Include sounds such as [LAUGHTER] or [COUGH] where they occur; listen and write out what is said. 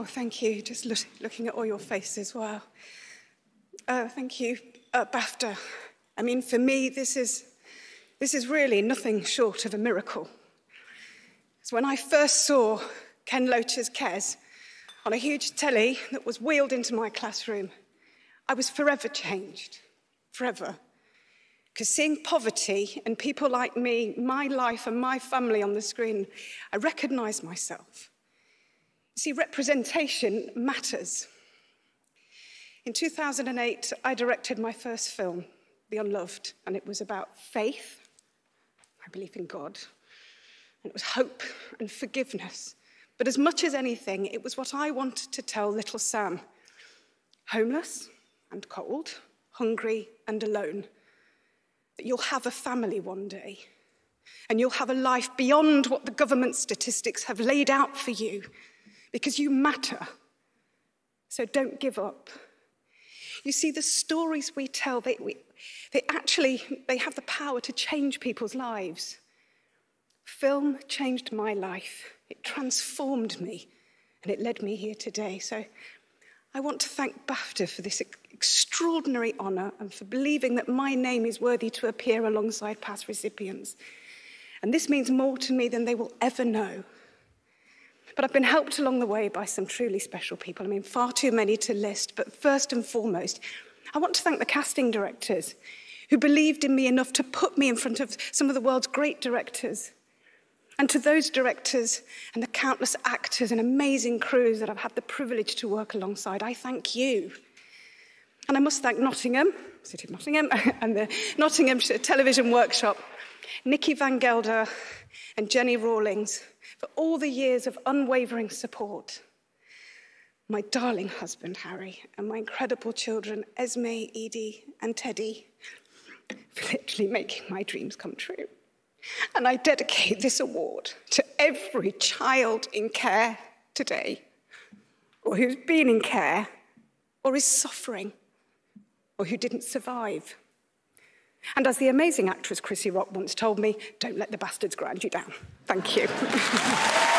Oh, thank you. Just look, looking at all your faces. Wow. Uh, thank you, uh, BAFTA. I mean, for me, this is, this is really nothing short of a miracle. It's when I first saw Ken Loach's Kes on a huge telly that was wheeled into my classroom, I was forever changed. Forever. Because seeing poverty and people like me, my life and my family on the screen, I recognize myself. See, representation matters. In 2008, I directed my first film, The Unloved, and it was about faith, I believe in God, and it was hope and forgiveness. But as much as anything, it was what I wanted to tell little Sam homeless and cold, hungry and alone that you'll have a family one day and you'll have a life beyond what the government statistics have laid out for you because you matter. So don't give up. You see, the stories we tell, they, we, they actually they have the power to change people's lives. Film changed my life. It transformed me and it led me here today. So I want to thank BAFTA for this extraordinary honour and for believing that my name is worthy to appear alongside past recipients. And this means more to me than they will ever know. But I've been helped along the way by some truly special people. I mean, far too many to list. But first and foremost, I want to thank the casting directors who believed in me enough to put me in front of some of the world's great directors. And to those directors and the countless actors and amazing crews that I've had the privilege to work alongside, I thank you. And I must thank Nottingham, City of Nottingham, [LAUGHS] and the Nottingham Television Workshop, Nikki Van Gelder and Jenny Rawlings for all the years of unwavering support. My darling husband, Harry, and my incredible children, Esme, Edie, and Teddy, for literally making my dreams come true. And I dedicate this award to every child in care today, or who's been in care, or is suffering, or who didn't survive. And as the amazing actress Chrissy Rock once told me, don't let the bastards grind you down. Thank you. [LAUGHS]